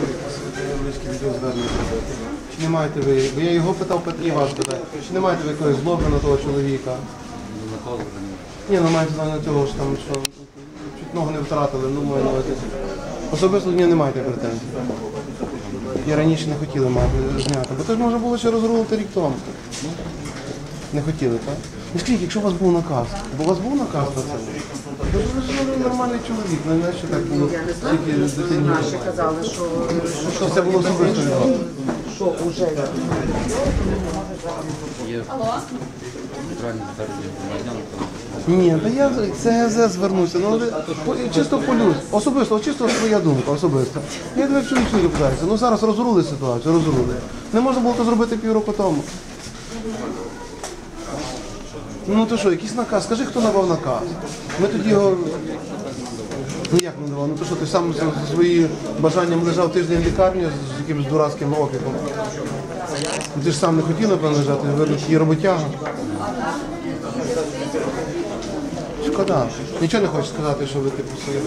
невеличке відеозвернення зробити. Чи не маєте ви, бо я його питав, і вас питаю, чи не маєте ви якоїсь злоби на того чоловіка? Ні, ну маєте на цього ж там, що чуть ногу не втратили, ну маю на увазі. Особисто ні, не маєте претензій. І раніше не хотіли мати зняти. Бо це ж можна було ще розрулити рік тому. Не хотіли, так? Ну скільки, якщо у вас був наказ? Бо у вас був наказ на це? Ви ж ви ж ну, нормальний чоловік, не знаю, що так було. Тільки дитині. Наші казали, що, Що це було особисто від вас? що вже Ні, та я це ГЗ звернуся. Ну але по- чисто полюс. Особисто, чисто своя думка, особисто. Я два чоловіки питаюся. Ну зараз розрули ситуацію, розрули. Не можна було це зробити півроку тому. Ну то що, якийсь наказ? Скажи, хто давав наказ. Ми тоді його. Ну як не давав? Ну то що ти сам за за свої бажанням лежав тиждень в лікарні з якимось дурацьким опіком. Ну, Ти ж сам не хотів, напевно, лежати, що є роботяга. Шкода. Нічого не хочеш сказати, що ви типу своє.